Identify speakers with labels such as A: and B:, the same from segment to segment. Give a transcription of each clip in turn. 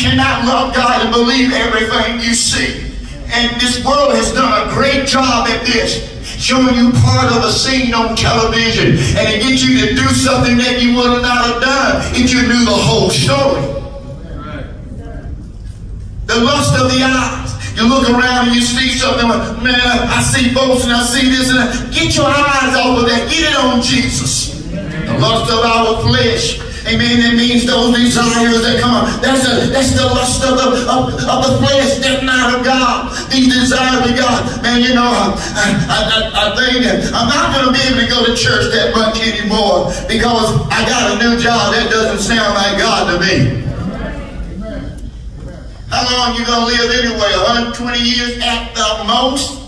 A: cannot love God and believe everything you see. And this world has done a great job at this showing you part of a scene on television and it gets you to do something that you would not have done if you knew the whole story. The lust of the eyes. You look around and you see something, man, I see folks and I see this and that. Get your eyes off of that. Get it on Jesus. The lust of our flesh Amen. That means those desires that come. That's the that's the lust of the of, of the flesh, that's not of God. These desires of God. Man, you know, I, I, I, I think that I'm not going to be able to go to church that much anymore because I got a new job. That doesn't sound like God to me. How long you gonna live anyway? 120 years at the most?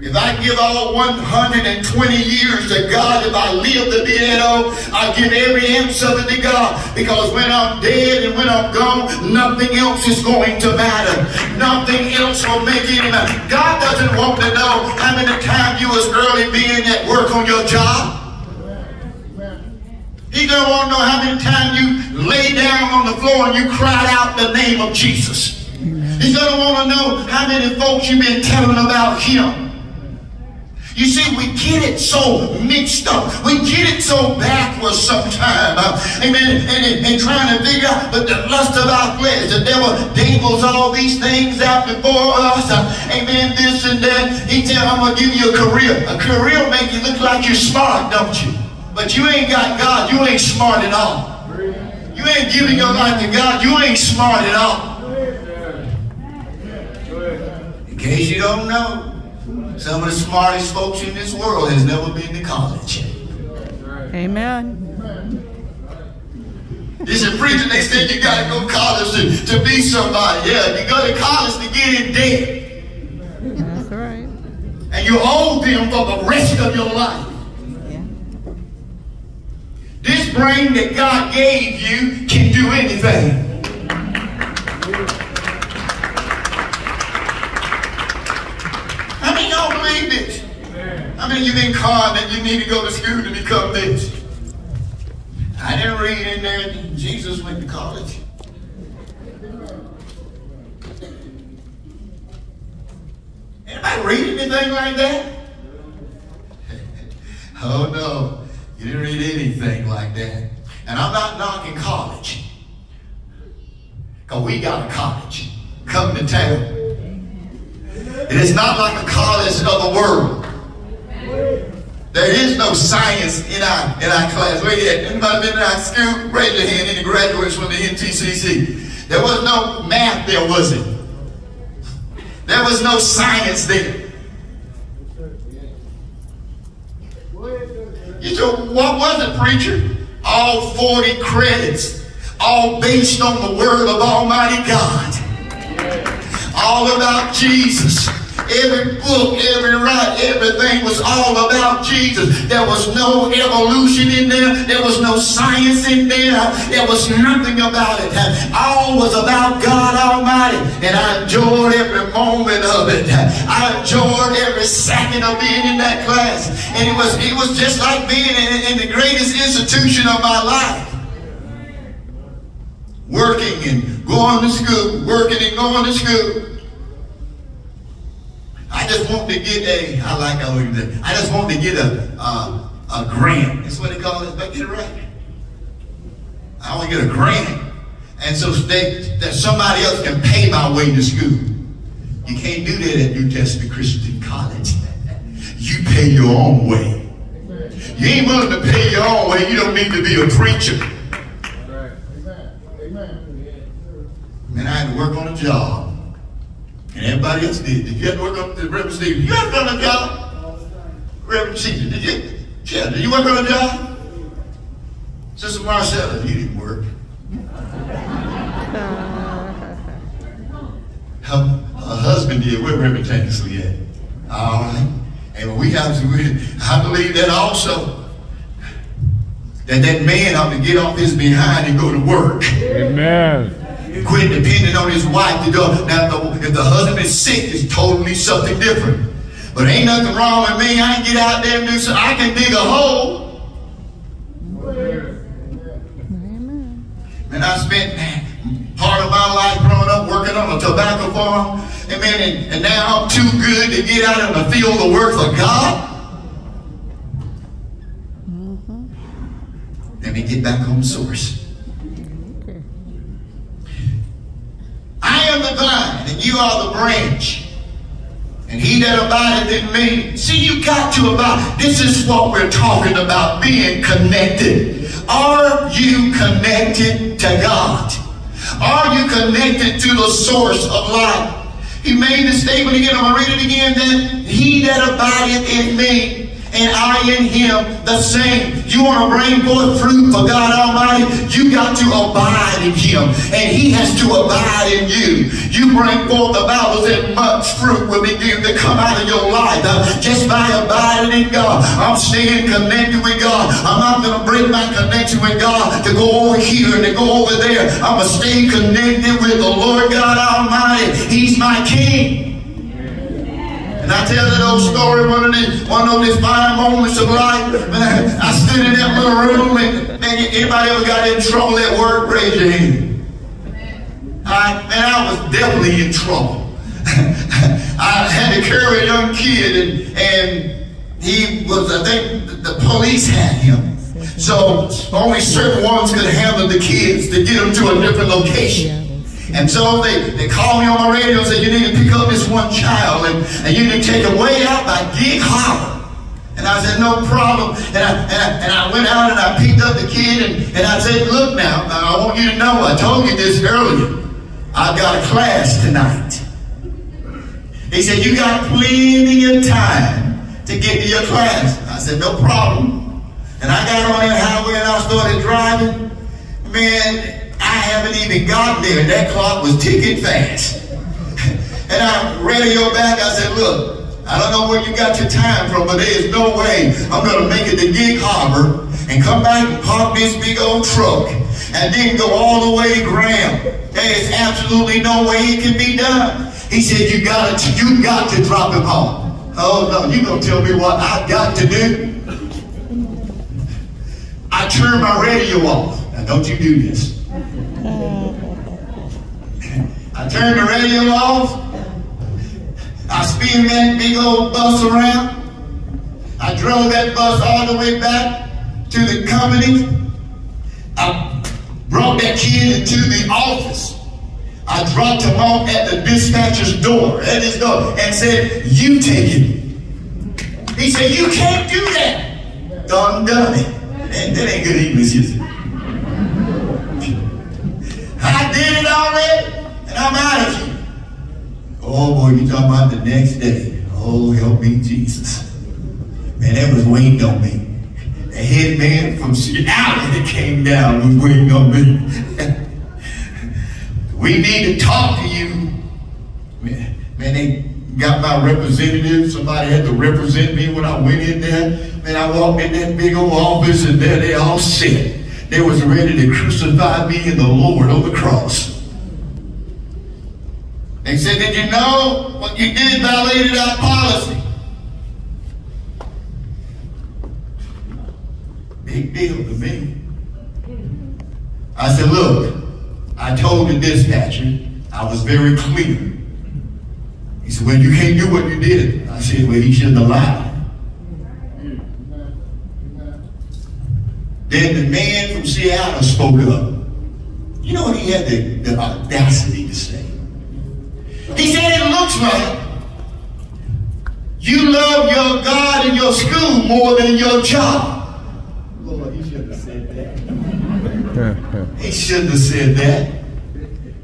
A: If I give all 120 years to God, if I live to be that old, I give every ounce of it to God. Because when I'm dead and when I'm gone, nothing else is going to matter. Nothing else will make any matter. God doesn't want to know how many times you was early being at work on your job. He don't want to know how many times you lay down on the floor and you cried out the name of Jesus. He's going to want to know how many folks you've been telling about him. You see, we get it so mixed up. We get it so backwards sometimes. Uh, amen. And, and, and, trying to figure out, but the lust of our flesh, the devil dangles all these things out before us. Uh, amen. This and that. He tell, I'm going to give you a career. A career make you look like you're smart, don't you? But you ain't got God. You ain't smart at all. You ain't giving your life to God. You ain't smart at all. In case you don't know, some of the smartest folks in this world has never been to college.
B: Amen.
A: This is preaching, they said you got to go to college to, to be somebody. Yeah, you go to college to get in debt.
B: That's right.
A: And you owe them for the rest of your life. Yeah. This brain that God gave you can do anything. Many of you been called that you need to go to school to become this? I didn't read in there Jesus went to college. Anybody read anything like that? oh no, you didn't read anything like that. And I'm not knocking college. Because we got a college come to town. It is not like a college of the world. There is no science in our in our class. Where you at? Anybody been in our school? Raise your hand. Any graduates from the NTCC? There was no math there, was it? There was no science there. You said, what was it, preacher? All 40 credits, all based on the word of Almighty God. All about Jesus. Every book, every write, everything was all about Jesus. There was no evolution in there. There was no science in there. There was nothing about it. All was about God Almighty. And I enjoyed every moment of it. I enjoyed every second of being in that class. And it was, it was just like being in, in the greatest institution of my life working and going to school, working and going to school. I just want to get a, I like how you did I just want to get a, a, a grant. That's what they call it. But get it right. I want to get a grant. And so they, that somebody else can pay my way to school. You can't do that at New Testament Christian College. You pay your own way. You ain't willing to pay your own way. You don't need to be a preacher. Amen. Man, I had to work on a job. Everybody else did. Did you to work on the Reverend Stephen? You have done a job? Reverend Caesar, did you? Yeah, did you work on a job? Sister Marcella, you didn't work. her, her husband did. Where Reverend Tankersley at? All right. And we have to, I believe that also. That that man ought to get off his behind and go to work.
C: Amen.
A: Quit depending on his wife to do Now, if the husband is sick, it's totally something different. But ain't nothing wrong with me. I can get out there and do something. I can dig a hole. Amen. And I spent part of my life growing up working on a tobacco farm. Amen. And, and now I'm too good to get out in the field to work for God. Let me get back on source. I am the vine, and you are the branch. And he that abideth in me. See, you got to abide. This is what we're talking about, being connected. Are you connected to God? Are you connected to the source of life? He made the statement again, I'm going to read it again, that he that abideth in me and I in him the same. You want to bring forth fruit for God Almighty? You got to abide in him, and he has to abide in you. You bring forth the Bible said much fruit will begin to come out of your life uh, just by abiding in God. I'm staying connected with God. I'm not going to break my connection with God to go over here and to go over there. I'm going to stay connected with the Lord God Almighty. He's my King. And I tell that old story, one of these, one of these fine moments of life. Man, I stood in that little room and man, anybody ever got in trouble at work? Raise your hand. I, man, I was definitely in trouble. I had to carry a young kid and, and he was, I think the police had him. So only certain ones could handle the kids to get them to a different location. And so they, they called me on my radio and said, you need to pick up this one child and, and you need to take him way out by Gig Harbor. And I said, no problem. And I, and I, and I went out and I picked up the kid and, and I said, look now, I want you to know, I told you this earlier. I've got a class tonight. He said, you got plenty of time to get to your class. I said, no problem. And I got on that highway and I started driving. Man, I haven't even gotten there. That clock was ticking fast. and I radio back. I said, look, I don't know where you got your time from, but there is no way I'm going to make it to Gig Harbor and come back and park this big old truck and then go all the way to Graham. There is absolutely no way it can be done. He said, you got to, you got to drop him off. Oh, no, you to tell me what I got to do? I turned my radio off. Now, don't you do this. I turned the radio off. I spun that big old bus around. I drove that bus all the way back to the company. I brought that kid into the office. I dropped him off at the dispatcher's door, at his door, and said, you take it. He said, you can't do that. Done done it. That ain't good English, is it? It already, and I'm out of here. Oh boy, you talking about the next day. Oh, help me, Jesus. Man, that was waiting on me. The head man from Seattle that came down was waiting on me. we need to talk to you. Man, man, they got my representative. Somebody had to represent me when I went in there. Man, I walked in that big old office and there they all sit. They was ready to crucify me and the Lord on the cross. They said, did you know what you did violated our policy? Big deal to me. I said, look, I told the dispatcher, I was very clear. He said, well, you can't do what you did. I said, well, he shouldn't have lied. Then the man from Seattle spoke up. You know what he had the, the audacity to say? He said, it looks like you love your God and your school more than your job. Lord, he shouldn't have said that. he shouldn't have said that.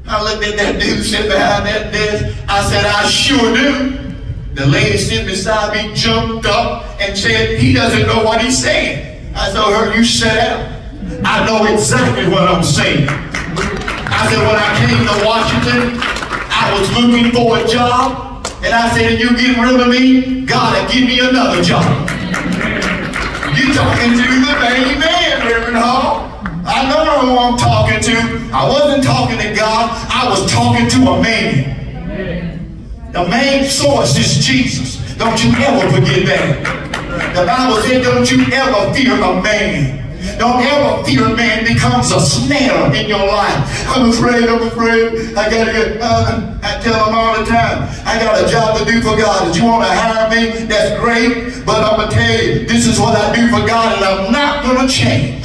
A: I looked at that dude sitting behind that desk. I said, I sure do. The lady sitting beside me jumped up and said, he doesn't know what he's saying. I told her, you shut up. I know exactly what I'm saying. I said, when I came to Washington, I was looking for a job. And I said, you get rid of me, God will give me another job. You talking to the main man, Reverend Hall. I know who I'm talking to. I wasn't talking to God. I was talking to a man. The main source is Jesus. Don't you ever forget that. The Bible said, don't you ever fear a man. Don't ever fear a man becomes a snare in your life. I'm afraid, I'm afraid. I gotta get, uh, I tell them all the time, I got a job to do for God. If you want to hire me, that's great. But I'm to tell you, this is what I do for God and I'm not to change.